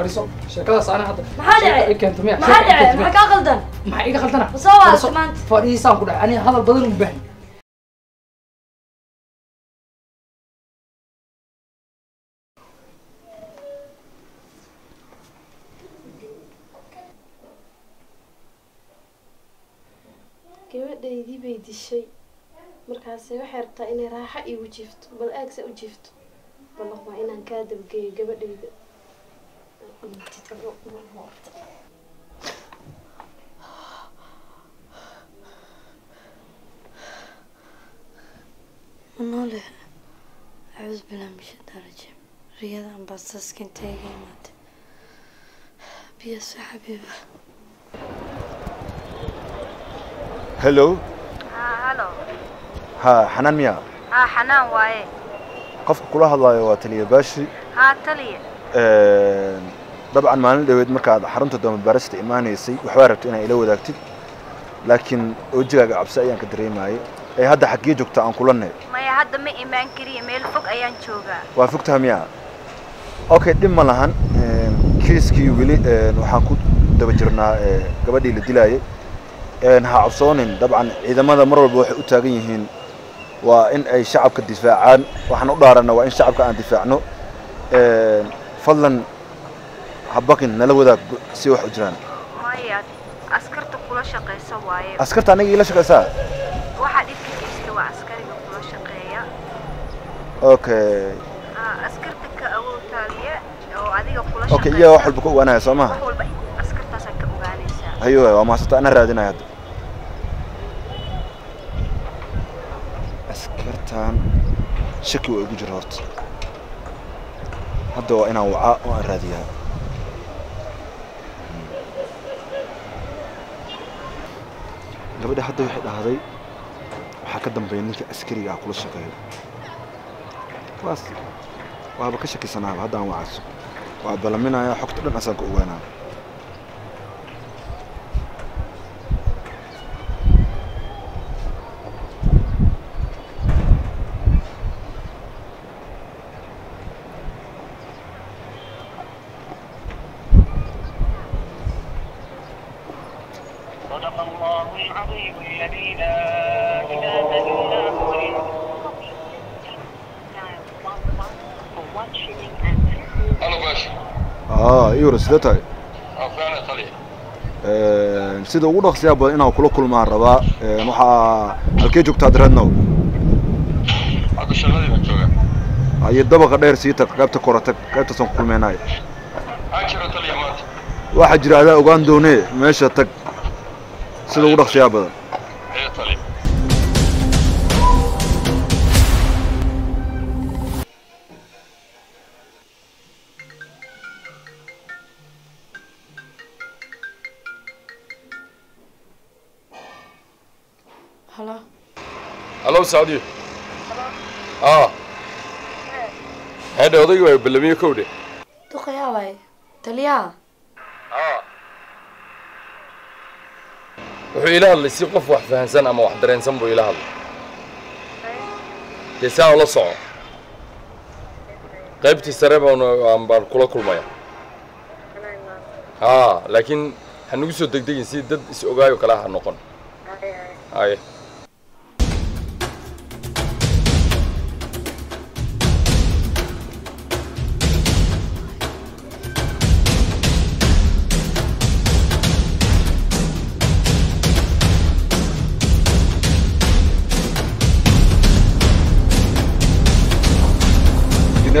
fadhiiso sheekadaas ana gabadhaydii bay dishay markaase waxay rabtaa inay raaxo iigu jiifto bal aagsee u jiifto bal waa inaan kaa dabgeeyo gabadhayda Martit kan bli oerhört. noole acuud bilah mishadan rajiim riyadan baad saaska intee iga imaatay biyaso xabiiba hello halo ha xanaan miya ha xanaan waaye qofka kula hadlaayo waa taliya baashi ha taliya dabcan maalin dhaweed markaad xarunta doomadabaarista imaanaysay waxbaa rabta inaa ila wadaagtid laakiin oojigaaga cabsi ayaan ka dareemayay ee hadda xaggee joogtaa aan kula nee maya hadda ma imaan kariya meel fog ayaan joogaa waa fogtaha miyaa okay dhib ma lahan ehm, kiiskii weli ehm, waxaan ku daba jirnaa ehm, gabadhii la dilaayay ha cabsoonin dabcan ciidamada mar walba waxay u taagan yihiin waa in ay shacabka difaacaan waxaan u dhaarana waa in shacabka aan difaacno fadlan habakin nala wadaag si wax u jiraan askarta kula shaqeysa waaye askarta aniga ila shaqeysaa waxa dhibka geysta waa askariga kula shaqeeya okay askarta ka awoodtaaliya oo adiga kula shaqeeya okay iyo wax walba ku ogaanaya soo maha wax walba askartaas ka ogaanaysaa hayo waa maasata ana raadinaya hadda askartan shaki waa igu jira horta hadda waa inaan wacaa oo aan raadiyaa قبل ده حتى واحد هذي وحكدهم بينك أسكري على كل شيء خلاص وهذا كشك سناب هذا هو عصب يا حكت لنا سقوا sidee tahay eh, sida ugu dhaqsiyaa badan inaan kula kulmaan rabaa eh, waxaa halkee joogtaa dareadnow iyo dabaqa dheer sii tag qaybta kora tag qaybtaasaan ku kulmeynaay waxaa jira adaa ogaan doonee meesha tag sida ugu dhaqsiyaa badan Hello, Saudi. Ah. Hadda odaygu waa balamiyo kowde. Duqayaa waay. Taliyaa. Ah. Wuxuu ila hadlay si qof wax fahansan ama wax dareensan buu ila hadlay. Dee saa ula soco. qaybtii sare baan baan kula kulmaya. Ah, laakiin ha nagu soo degdegin si dad is ogaayo kala ha noqon. Ay.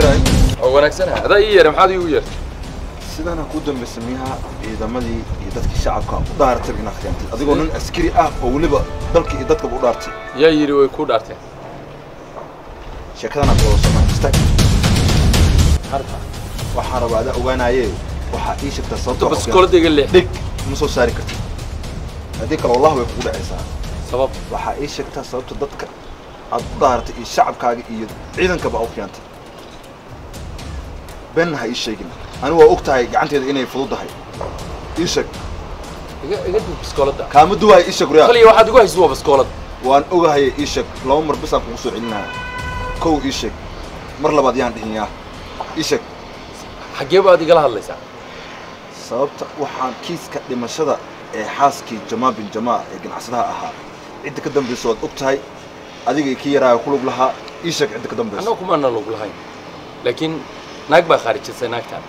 mirahay oo wanaagsanha adaa ii yeera maxaad iigu yeertay sidana ku dambaysa miyaha ciidamadii iyo dadkii shacabka u dhaartay inaad keentay adigoo nin askari ah oo weliba dalka iyo dadkaba u dhaartay yaa yidhi way ku dhaarteen sheekadana qoosoma istag harta waxaa rabaa adaa ogaanayee waxaa ii sheegtaa sababta bas koladayga leex dhig ma soo saari kartid haddii kale wallahi way kugu dhacaysaa sabab waxaa ii sheegtaa sababta dadka aad u dhaartay iyo shacabkaaga iyo ciidankaba u keentay beenna ha ii sheegin anigu waa og tahay gacanteeda inay fududahay ii sheeg kaama duwaaya ii sheeg riyaa waxaad igu haysid waa baskoolad waan ogahaye ii sheeg laba mar bisaan kugu soo celinaya kow ii sheeg mar labaad yaan dhihinyaa ii sheeg xaggee ba aad igala hadlaysaa sababta waxaan kiiska dhimashada ee xaaskii jamaa bin jamaa ee ganacsadaha ahaa cidda ka dambayso waad og tahay adiga kii yaraayo ku lug lahaa ii sheeg cidda ka dambayso annaga kumaana lug lahayn laakiin ناق با خارج سناكتان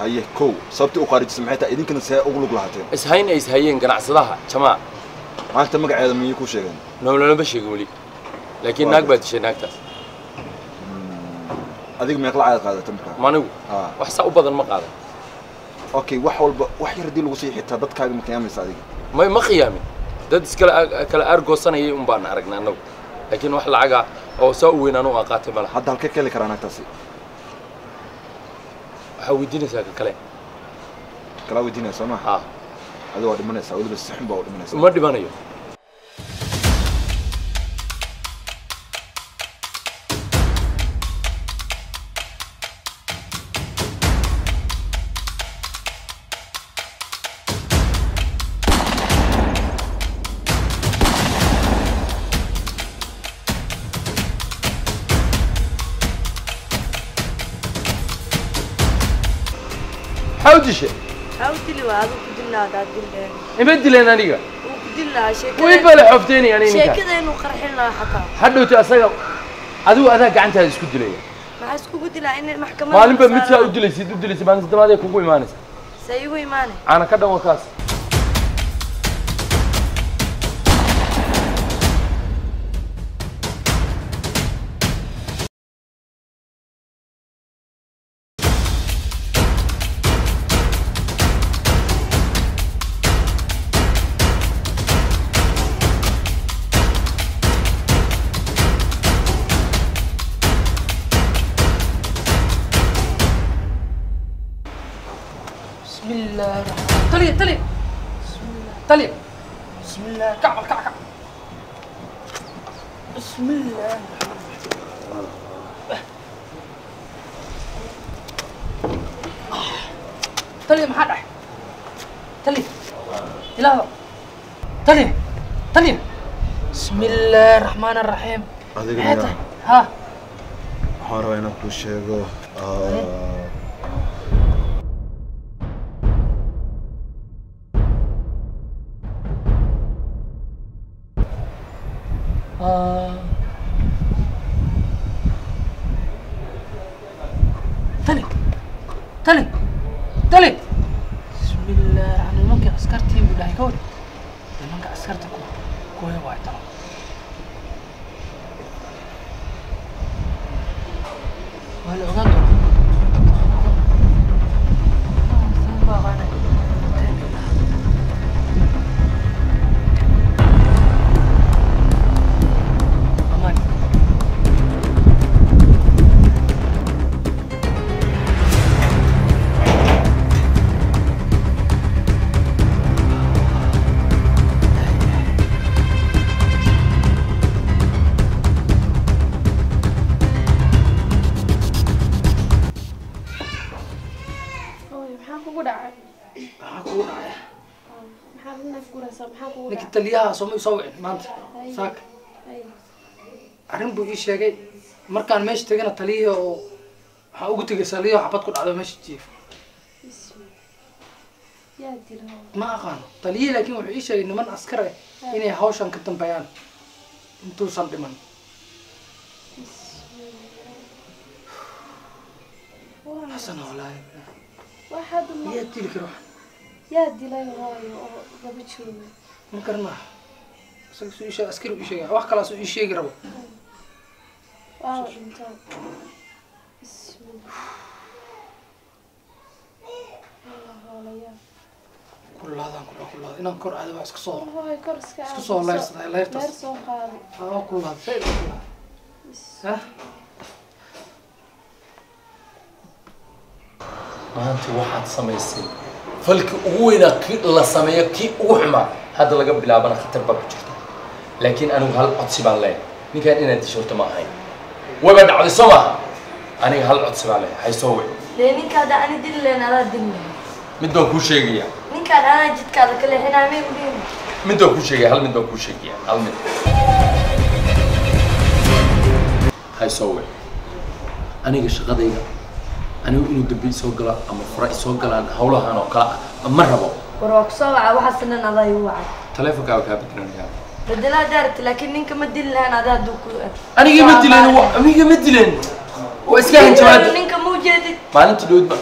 هايه كو صبتي او خارج سمحيتا ايدين كنا سيه اغلق لهاتين اس هاين ايس هايين قرع صداها أنت مالتا مقع ايضا من يكو شيغان نوم لنا بشيغ مولي لكن ناق با تشي ناكتاس اذيق ميقلع ايضا قادة تمكا ما نو آه. وحسا او بضن مقادة اوكي وحول وحي ردي لغو سيحي تا دات كاق مقيامي سادي ما ما قيامي داد اسكال اكال ارقو سنة يي امبان عرقنا نو لكن وحل عقا او ساوينا نو اقاتي ملا حد هالكي كالي كرا ناكتاسي waxaa weydiinaysaa ka kale kalaa weydiinaya soo ma adigo dhimanaysaa weliba sixun baa u dhimanaysa ma dhimanayo dishe ima dileen aniga wibale xoofteyni hadhowti asaga adigu adaa gacantaada isku dilaya maalinba midsaa u dilaysid u dilaysa maalin sadamaadee kugu imaanaysa caana ka dhan warkaas طيب بسم الله كعب كعب كعب بسم الله طلي محل أح طلي طيب. تلاها طلي طلي بسم الله الرحمن الرحيم هذا ها حارة هنا كل شيء آه. nimankii askartii uu dhahay ka hor nimanka askarta ku gooya waa tano waa la ogaan doonaa maxaa kugu dhacay maxaa kugu dhacaya maxaad naf guraysaa maxaa kugu dhacay ninka taliyaha soomay soo wicin maanta saaka arrin buu ii sheegay markaan meesha tegana taliyihii oo waxaa ugu tegay saliyo xabad ku dhacdo meesha jiif ma aqaano taliyihii laakiin wuxuu ii sheegay niman askar ah inay hawshan ka dambeeyaan intuusan dhiman حسن والله waxaad ma yaa dili karo yaa dilay waayo oo laba joogo ma karnaa isaga soo ishaa askari u sheega wax kala soo isheegi rabo waaw inta kullaadaan kullaa kullaada inaan kor aada waa iska soo iska soo leyrsadaa leyrtaas leer soo qaada aa kullaada sayd kullaada ما أنت واحد سميسي فلك وين لا سمي كي أحمى هذا لقب بلعبنا خطر باب جرته لكن أنا هل أتصب عليه نكاد إن أنت شرط معي وبعد على سما أنا هل أتصب عليه هاي سوي لأنك هذا أنا دين لنا لا دين من دون كوشة جيا نكاد أنا جد كذا كله هنا مين بيم من دون كوشة جيا هل من دون كوشة جيا هل من هاي سوي أنا كش غضيه anigu inuu dambe isoo galo ama fura isoo galaan hawlahan oo kale ah ma rabo warwaa kusoo waca waxaasna nadaa igu wacay taleefonkaaba kaa bedelanaya bedelaa daarti laakiin ninka ma dili lahan adaa hadduu ku aniga ma dileen aniga ma dileen waa iska hanjabaada ninka ma ujeedid maalinta dhood ma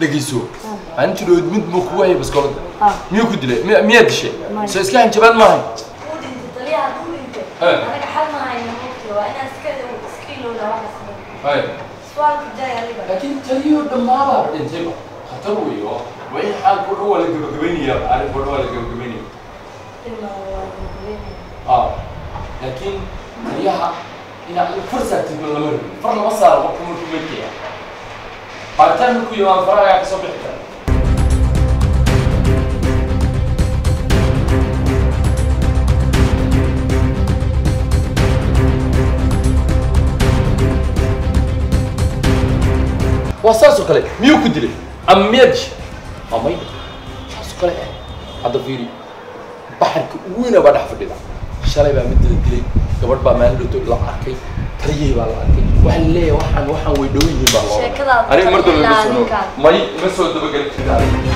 dhegeyso ah. maalinta dhood mid ma kugu hayay baskoolada ah. miyuu ku dilay miyaa dishay soo iska hanjabaan maahay anaga xal maahayn waa inaan iska iska ilowna waxaas eh laakiin taliyo dhammaadaaba dhintayba khatar weyo waa in xaalka o dhan waa la gabagabaynayaa arrinka o dhan waa la gabagabaynaya laakiin taliyaha inaad farsaatidba lama rabin far lama saaro qofka markuu medkaya ah. baaritaan markuu yimaado faragaa ka soo bixi kara waa saasoo kale miyuu ku dilay amyad waa mayda saasoo kale eh hadda fiiri baxarka weyna baa dhex fadhida shalay baa mid la dilay gabadh baa maalin dhowto la arkay taliyey baa la arkay waxaan leeyahay waxaan waxaan way dhow yihiin baa loo ani mar dambe ma soo may ma soo dabagelin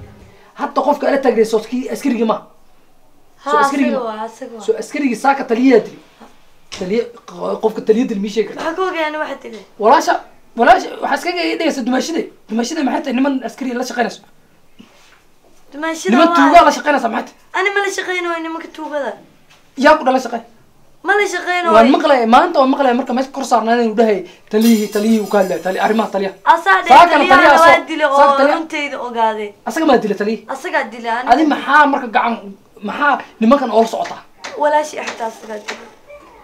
حتى قفك قالت تجري صوتك أسكري جماعة. سو أسكري ساكة تليه أدري. تليه قفك تليه أدري ميشي. حكوا جاني يعني واحد تليه. وراشة وراشة حس كان جاي ده يسد دمشدي دمشدي محتى إني من أسكري لا شقينا سو. دمشدي. إني من لا شقينا سمعت. أنا ما لا شقينا وإني ما كنت توبة ذا. يا كنا لا شقينا. mala shaqeynayo maqlay maanta waan maqlay marka meesha kor saarnaa inuu dhahay taliyi taliyi ka hadlay tali arrimaha taliya asaga ma dilay taliyi adi maxaa marka gacan maxaa nimankan oo la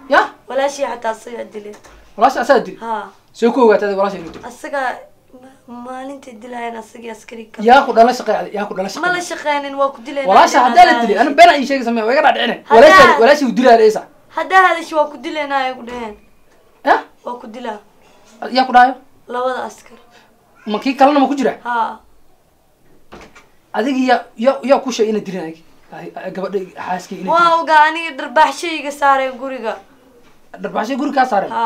ya walaashi xataa asaga dilay ku ogaatay walaashi inuu dilay asaga maalinta asagii askari yaa ku dhala shaqeey ku dhala shaqeey ma waa ku dilayna walaasha haddaa la dilay ana bena ii sheegay samee waa iga dhadhicine walaashi walaashi dilaa leeysa haddaa hadasho waa ku dilaynaa ay ku dhaheen h waa ku dilaa yaa ku dhaayo labada askar ma kii kalena ma ku jira ha adigi ya ya yaa ku sheegay ina dilin ag gabadha xaaskeyga waa ogaa aniga dharbaaxshayga saareen guriga dharbaaxshay guriga kaa saareen ha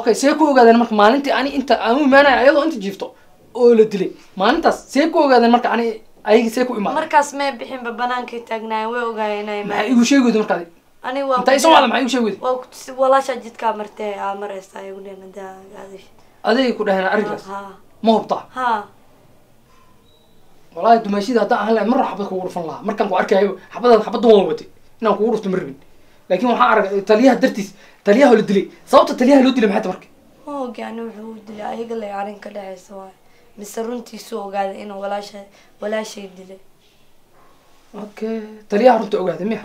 okay see ku ogaadeen marka maalintii ani inta aan u imaanaya ayadoo inta jiifto oo la dilay maalintaas see ku ogaadeen marka ani ayaga see ku imaad markaas may bixinba banaankay taagnaayeen way ogaayeen maxaa igu sheegooda marka ani wainta somaala maausheg walaashaa jidkaa martee aa mareysaa adigay ku dhaheen arrinkaas ma hubtaa walaahi dumeeshida haddaan ahan lahay marra xabad kugu dhufan lahaa markaan ku arkay xabadaad xabaddan waan watay inaan kugu dhufto ma rabin laakin waxaan argay taliyaha dartiis taliyaha la dilay sababta taliyaha loo dilay maxay ta marka ogaani wuxuu u dilay ayaga lay arrin ka dhexaysa waay mise runtiisu ogaaday inuu walaasha walaashay dilay okay taliyaha runta ogaaday miya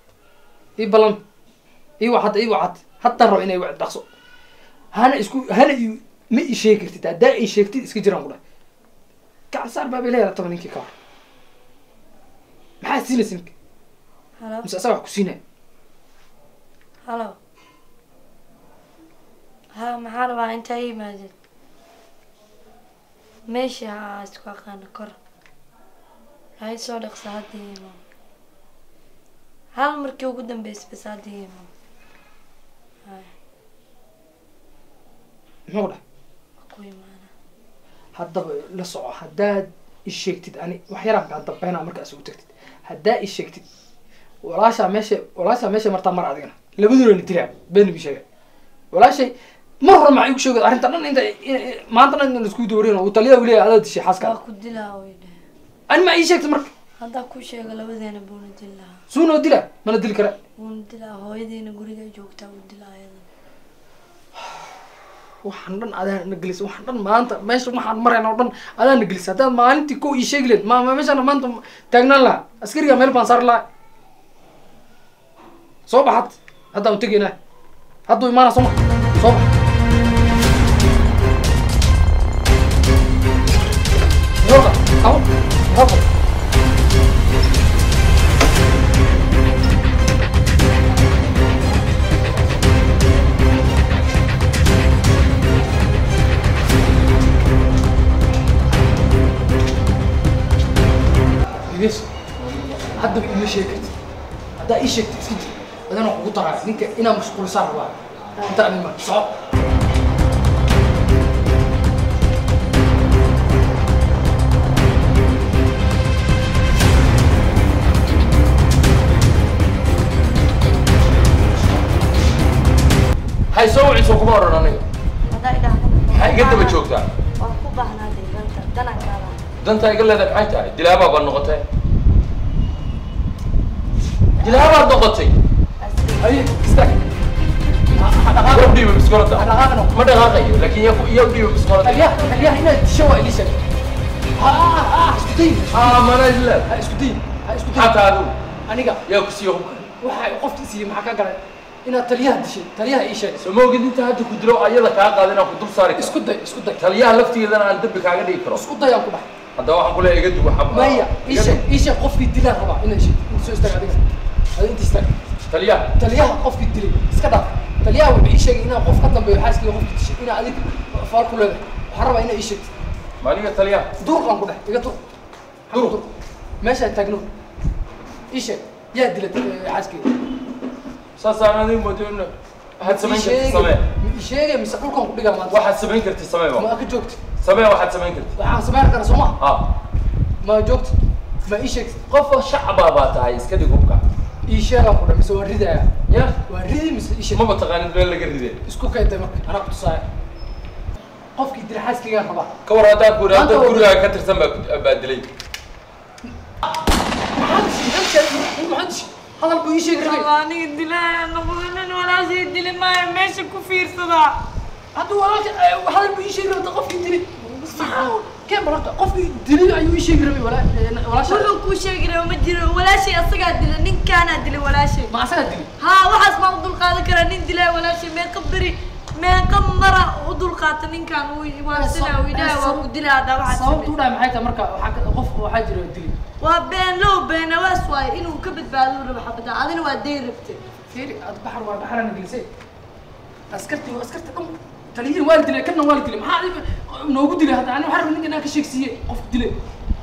ii balan ii waxad ii waxad haddaan raba inay dhaqso hana isku hana ma i sheegi kartid haddaa ay sheegtid iska jiraan ku dhahay gacansaar baa bay leedahay toban ninkii ka hor maxaa siinaysa ninka mise asaga wax ku siinaya halo ha maxaa rabaa intaa yimaadeen meesha ha isku aqaana kor lahay soo dhaqsa hadda imaam hal markii ugu dambeysay bas haddii muxuu dhahay haddaba la soco haddaad isheegtid ani wax yaraan kaa dambeynaa markaas ugu tagtid haddaa isheegtid walaashaa meesha walaashaa meesha martaa mar adigana labaduurana dilaa beenabi sheega walaashay mar hore maxay ugu sheegay arrintan dhan inta maanta dhan in laiskugu dawareen oo taliyaa weli adaa dishay xaaska ani ma ii sheegtid marka haddaa ku sheega labadeena buuna dil lahaa suunoo dila mana dil kara wuuna dilaa hooyadeena guriga joogtaa u dila ayadana waxaan dhan adaa na gelisa waxaan dhan maanta meesha waxaan marayn oo dhan adaa na gelisa haddaad maalintii ko ii sheegi lahayd ma meeshaan maanta taagnaan lahaa askariga meel baan saari lahaa soo baxad haddaa u tegaynaa hadduu imaana soo ma soo bax haddaa ii sheegtid iska jir adana wax ugu daraya ninka inaa mashquulisaa rabaa inta dhamin maa soco هاي سووا عيسو كبار أنا نيو هاي قد بتشوف ده دنتا يقول لك عيتها دلابا بنغتها jilaabaad noqotay dhiiba biskoolada ma dhaqaaqayo laakin yaa dhiiba biskoolada inaad disho waa ilisha isku dayin mana isla isku dayin isku dayin xataa adigu aniga yaa ku siiyo waxa qofki siiyey maxaa ka garan inaad taliyaha dishay taliyaha ii sheegay soo moogid inta hadda ku dilo ayada kaa qaadan aan ku dul saari isku day isku day taliyaha laftigeedana aan dambi kaaga dhigi karo isku day aan ku dhax haddaba waxaan ku leeyahay iga duwa xab maya ii sheeg ii sheeg qofkii dilaan rabaa inaan sheeg soo istaag adiga adin tista taliyaha taliyaha qofkii dilay iska dhaaf taliyaha wuxuu ii sheegay inaan qof ka dambeeyo xaaskiiga qofkii dishay inaa adig faal ku leedahay waxaan rabaa inaa ii sheegto maaliga taliyaha duurqaan ku dhex iga dur dur meesha taagno ii sheeg yaa dila xaaskiiga saasaan adiga moodo in waxaad samayn karti samee sheege mise dhulkan ku dhigaa maanta waxaad samayn karti samee ma ka joogti samee waxaad samayn karti waxaan samayn karaa soo ma ma joogti ما إيشك قف شعبا باتاي اسكدي قبقا إيشيا أقول مس وردة يا وردة مس إيشيا ما بتقانين بين الجردة إسكو كده مك أنا كنت صاير قف كده حاس كده خبا كور هذا كور هذا كور هذا كتر سما بدلي محدش هذا البو إيشيا قري رماني الدلا نبضنا ولا شيء الدلا ما ماشي كفير صدا هذا ولا هذا البو إيشيا قري تقف كده كم رقم قف دليل أيوة شيء قرمي ولا ولا شيء ولا كل شيء قرمي ما جرى ولا شيء أصدق دليل نين كان دليل ولا شيء ما أصدق دليل ها واحد ما أقول قاعد كرا نين دليل ولا شيء ما قبري ما كم مرة أقول قاعد أسكرتي وأسكرتي أم تليين إيه والد لي كنا والد لي ما حد من وجود لي هذا أنا وحرب نيجي ناكل شيء كسيه قف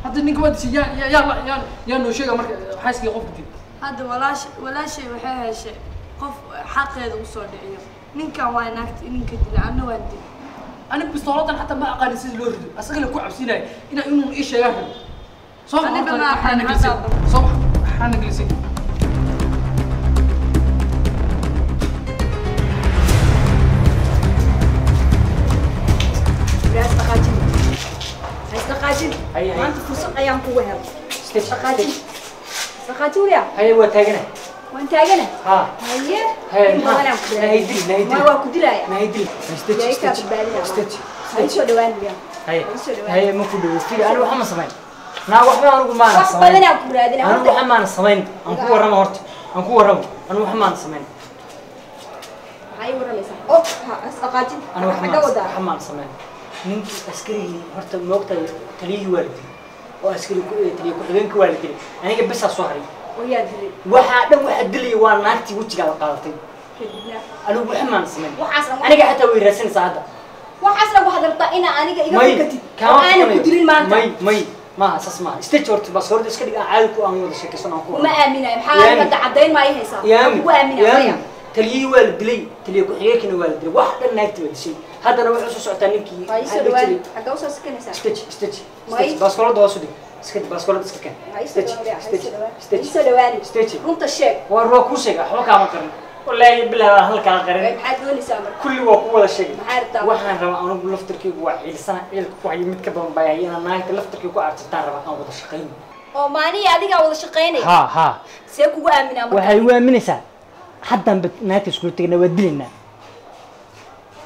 هذا نيجي واد شيء يا يا يا يا يا إنه شيء عمرك حاسس كي قف دلي هذا ولا شيء ولا شيء وحيه شيء قف حق هذا وصل دعية نيجي كواي ناكت نيجي كدلي أنا والد لي أنا بصراحة حتى ما أقارن سيد لورد أصلا كل كعب سيناء إنه إيش يا أخي صح أنا بما أحنا نجلس صح أحنا نجلس maanta fursad ayaan kugu helay shaqaadii shaqaati weliya haye waa taagana waan taagana haye in badanaan ku dilaya waa ku dilaya yaa kaa badbaadinaa haysoo dhawaan weliya haye ma ku dhawo firi aniga waxba ma samayn naa waxba anigu maana samayn badanaan ku raadina anigu waxba maana samayn aan ku warrama horta aan ku warramo anigu waxba maana samayn maxay warramaysaa oo shaqaajin ana waxba maana samayn ninkii askarii horta moogta taliyihii waalidin oo askari taliya ku-xigeenka waalidin aniga bisaa soo haray waxaa dhan waxaa dilaya waa naagtii wejigaa la qaadatay anigu waxa maan samayn aniga xataa way raasanaysaa hadda waxaasna waxaad rabtaa inaa aniga iga fikatid oo aanan ku dilin maanta may may maaha saas maaha stage horta bas horta iska dhig aan caadi ku aan wada sheekaysan aan ku uma aaminayo maxaa hadda caddayn maayo haysaa yaami ku aaminayo taliyihii waa la dilay taliya ku-xigeenkina waa la dilay wax dhan naagtii waa dishay haddana wuxuu soo socotaa ninkii baaskolada hoos u dhig iskadi baaskolada iska keen waa ruwa kuu sheega waxba kaama qarin wallaahi bilaabaa halkaa qarin kulli waa ku wada sheegay waxaan rabaa anugu laftirkaygu waa ciilsana ciilka ku hayo mid ka badan baayay inaan naagta laftirkay ku aarsataan rabaa aan wada shaqayno oo maanihi adigaa wada shaqaynaya ha ha see kugu aaminaa waxay u aaminaysaa haddaan naagta iskugu tegnaa waa dilaynaa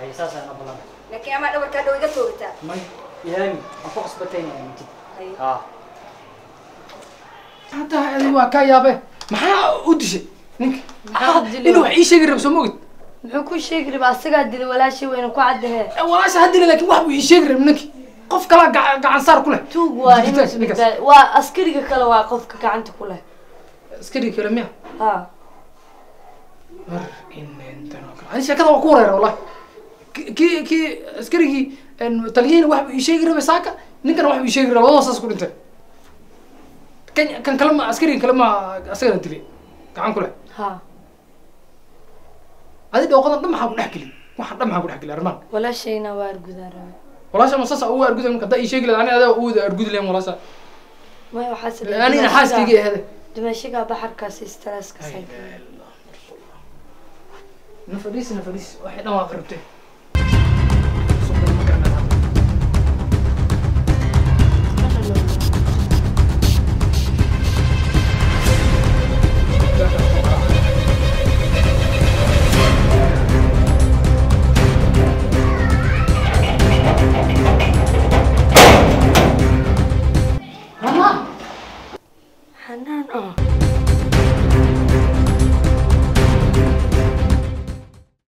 هي ساسا انا بلان لكن اما دبر كادو iga toogtaa may yaani aan ku qasbatayna aan mid ha hada hadi waa ka yaabe maxaa u dishay ninka inuu wax ii sheegi rabo soo moogid muxuu ku sheegi rabaa asagaa dilay walaashii weyna ku caddahe walaasha hadila laakiin wax buu ii sheegi rabo ninka qof kala gacan saar ku leh tuug waa inuu isbedel waa askariga kale waa qofka gacanta ku leh askariga kale miya ha war in intan oo kale hadii sheekada waa ku wareera wallahi كي كي عسكريجي إن تلقين واحد يشيك ربع ساعة نكنا واحد يشيك ربع ما صار كل كان كان كلام عسكري كلام عسكري تلي كان كله ها هذا ده وقت ما حاب نحكي لي ما حد ما حاب نحكي لي أرمان ولا شيء نوار جدار ولا شيء مصاص أو أرجود من كده يشيك لي أنا هذا أود أرجود لي ولا شيء ما حاسس أنا أنا حاسس تيجي هذا دمشق بحر كاسي ستريس كاسي نفريس نفريس واحد ما قربته